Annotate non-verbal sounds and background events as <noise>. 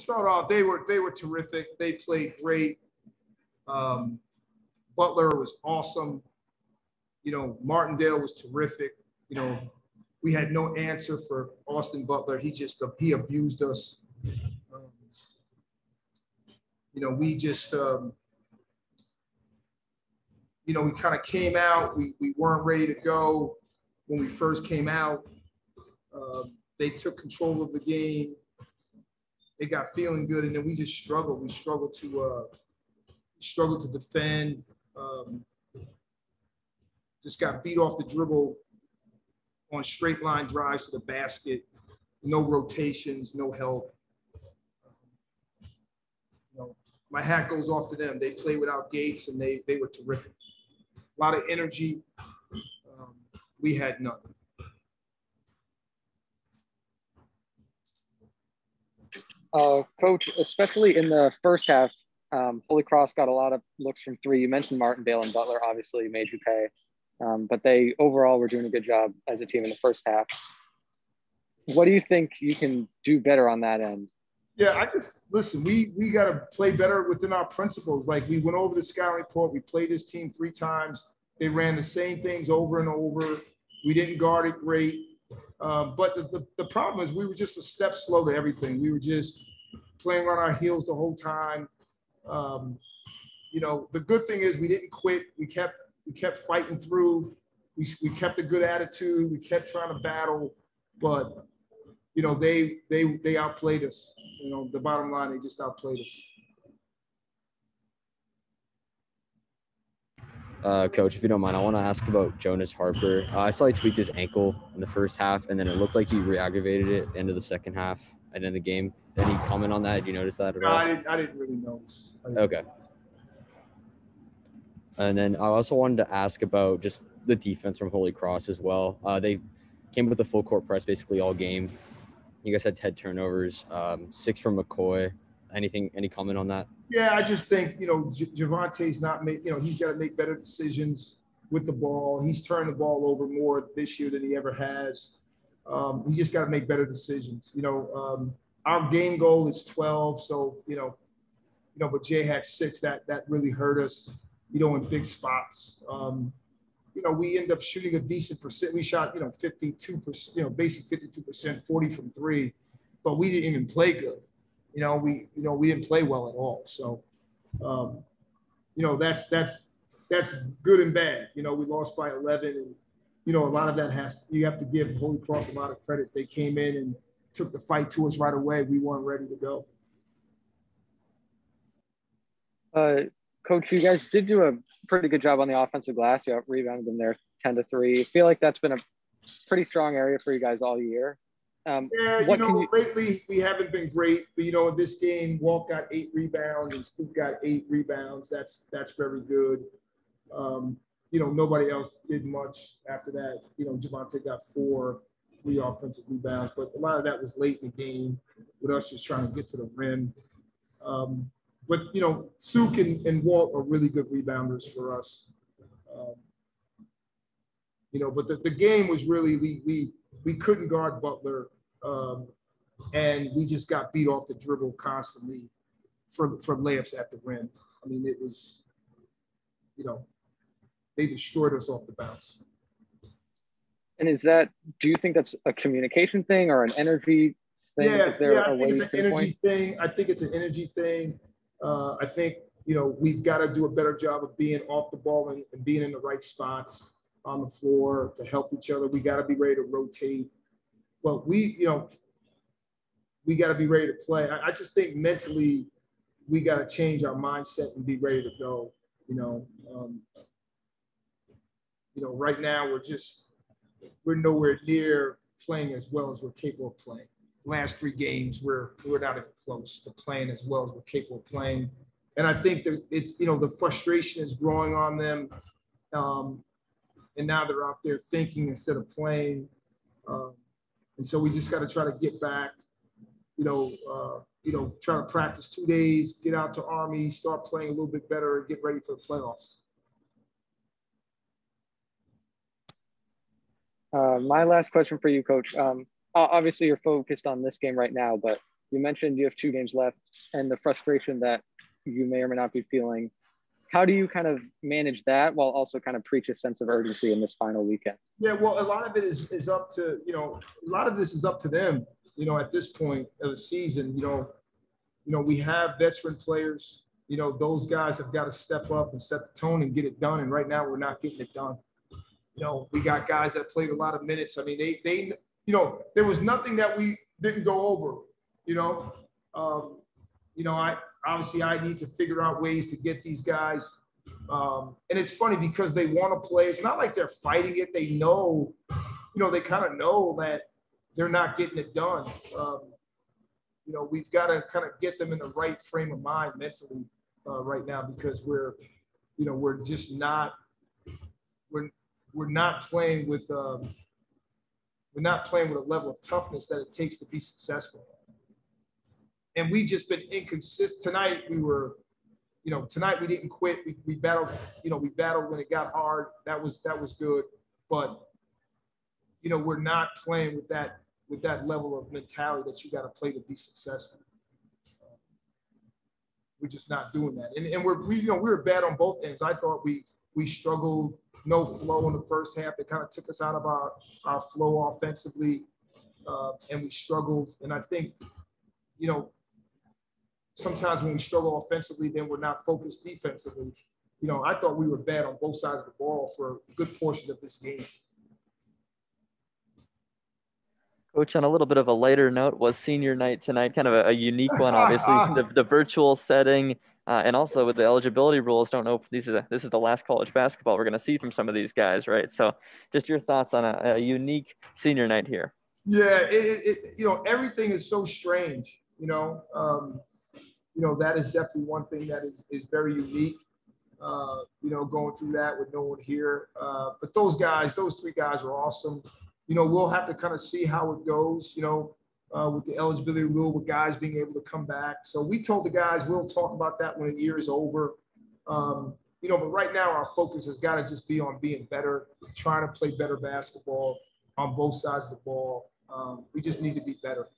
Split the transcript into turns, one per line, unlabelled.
Start off, they were they were terrific. They played great. Um, Butler was awesome. You know, Martindale was terrific. You know, we had no answer for Austin Butler. He just he abused us. Um, you know, we just um, you know we kind of came out. We we weren't ready to go when we first came out. Um, they took control of the game. They got feeling good, and then we just struggled. We struggled to uh, struggled to defend. Um, just got beat off the dribble on straight line drives to the basket. No rotations, no help. you know, my hat goes off to them. They play without gates, and they they were terrific. A lot of energy. Um, we had none.
Uh, coach, especially in the first half, um, Holy Cross got a lot of looks from three. You mentioned Martindale and Butler obviously made you pay, um, but they overall were doing a good job as a team in the first half. What do you think you can do better on that end?
Yeah, I just listen. We we got to play better within our principles. Like we went over the scouting report. We played this team three times. They ran the same things over and over. We didn't guard it great. Uh, but the, the, the problem is we were just a step slow to everything. We were just playing on our heels the whole time. Um, you know, the good thing is we didn't quit. We kept we kept fighting through. We, we kept a good attitude. We kept trying to battle, but you know they they they outplayed us. You know, the bottom line, they just outplayed us.
Uh, coach, if you don't mind, I want to ask about Jonas Harper. Uh, I saw he tweaked his ankle in the first half, and then it looked like he re-aggravated it into the second half and in the game. Any comment on that? Did you notice that at
no,
all?
I didn't. I didn't really notice. Didn't
Okay. And then I also wanted to ask about just the defense from Holy Cross as well. Uh, they came with a full court press basically all game. You guys had 10 turnovers, um, six from McCoy. Anything, any comment on that?
Yeah, I just think you know J- Javante's not make. You know, he's got to make better decisions with the ball. He's turned the ball over more this year than he ever has. Um, we just got to make better decisions. You know, um, our game goal is 12, so you know, you know, but Jay had six. That that really hurt us. You know, in big spots. Um, you know, we end up shooting a decent percent. We shot, you know, 52 percent. You know, basic 52 percent, 40 from three, but we didn't even play good. You know, we you know we didn't play well at all. So, um, you know, that's that's that's good and bad. You know, we lost by 11, and you know, a lot of that has you have to give Holy Cross a lot of credit. They came in and took the fight to us right away. We weren't ready to go.
Uh, Coach, you guys did do a pretty good job on the offensive glass. You rebounded them there 10 to 3. I feel like that's been a pretty strong area for you guys all year. Um,
Yeah, you know,
you-
lately we haven't been great, but you know, in this game, Walt got eight rebounds and Scoop got eight rebounds. That's that's very good. Um, you know, nobody else did much after that. You know, Javante got four, three offensive rebounds, but a lot of that was late in the game with us just trying to get to the rim. Um, but you know, Suk and, and Walt are really good rebounders for us. Um, you know, but the, the game was really we we we couldn't guard Butler, um, and we just got beat off the dribble constantly for for layups at the rim. I mean, it was, you know, they destroyed us off the bounce.
and is that, do you think that's a communication thing or an energy thing?
Yeah,
is there
yeah,
a
I
way
think it's an
can point?
energy thing. I think it's an energy thing. Uh, I think you know we've got to do a better job of being off the ball and, and being in the right spots on the floor to help each other. We got to be ready to rotate, but we, you know, we got to be ready to play. I, I just think mentally we got to change our mindset and be ready to go. You know, um, you know, right now we're just we're nowhere near playing as well as we're capable of playing last three games, we're we're not even close to playing as well as we're capable of playing. And I think that it's you know the frustration is growing on them, um, and now they're out there thinking instead of playing. Um, and so we just got to try to get back. You know, uh, you know, try to practice two days, get out to Army, start playing a little bit better, get ready for the playoffs.
Uh, my last question for you, Coach. Um, obviously, you're focused on this game right now, but You mentioned you have two games left and the frustration that you may or may not be feeling. How do you kind of manage that while also kind of preach a sense of urgency in this final weekend?
Yeah, well, a lot of it is, is up to, you know, a lot of this is up to them, you know, at this point of the season, you know, you know, we have veteran players, you know, those guys have got to step up and set the tone and get it done. And right now we're not getting it done. You know, we got guys that played a lot of minutes. I mean, they, they, you know, there was nothing that we didn't go over, you know, um, you know, I, obviously I need to figure out ways to get these guys. Um, and it's funny because they want to play. It's not like they're fighting it. They know, you know, they kind of know that they're not getting it done. Um, you know, we've got to kind of get them in the right frame of mind mentally uh, right now because we're, you know, we're just not, we're, we're not playing with, um, we're not playing with a level of toughness that it takes to be successful and we just been inconsistent. Tonight we were, you know, tonight we didn't quit. We, we battled, you know, we battled when it got hard. That was that was good, but you know, we're not playing with that with that level of mentality that you got to play to be successful. We're just not doing that, and, and we're we, you know we were bad on both ends. I thought we we struggled, no flow in the first half. It kind of took us out of our our flow offensively, uh, and we struggled. And I think, you know, sometimes when we struggle offensively, then we're not focused defensively. You know, I thought we were bad on both sides of the ball for a good portion of this game.
Coach, on a little bit of a lighter note, was senior night tonight kind of a, a unique one? <laughs> Obviously, <laughs> the, the virtual setting, uh, and also with the eligibility rules, don't know if these are the, this is the last college basketball we're going to see from some of these guys, right? So, just your thoughts on a, a unique senior night here.
Yeah, it, it, you know everything is so strange. You know, um, you know, that is definitely one thing that is, is very unique. Uh, you know, going through that with no one here. Uh, but those guys, those three guys are awesome. You know, we'll have to kind of see how it goes, you know, uh, with the eligibility rule, with guys being able to come back. So we told the guys we'll talk about that when the year is over. Um, you know, but right now our focus has got to just be on being better, trying to play better basketball on both sides of the ball. Um, we just need to be better.